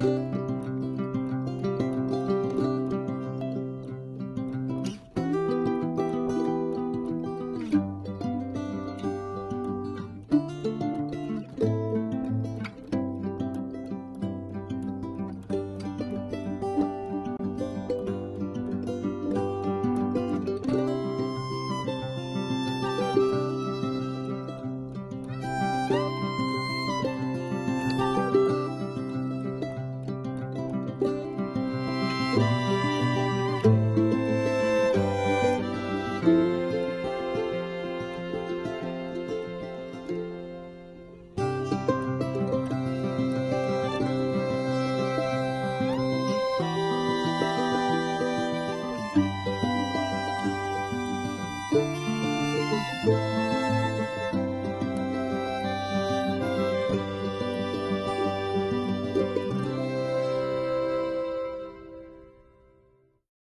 Música Música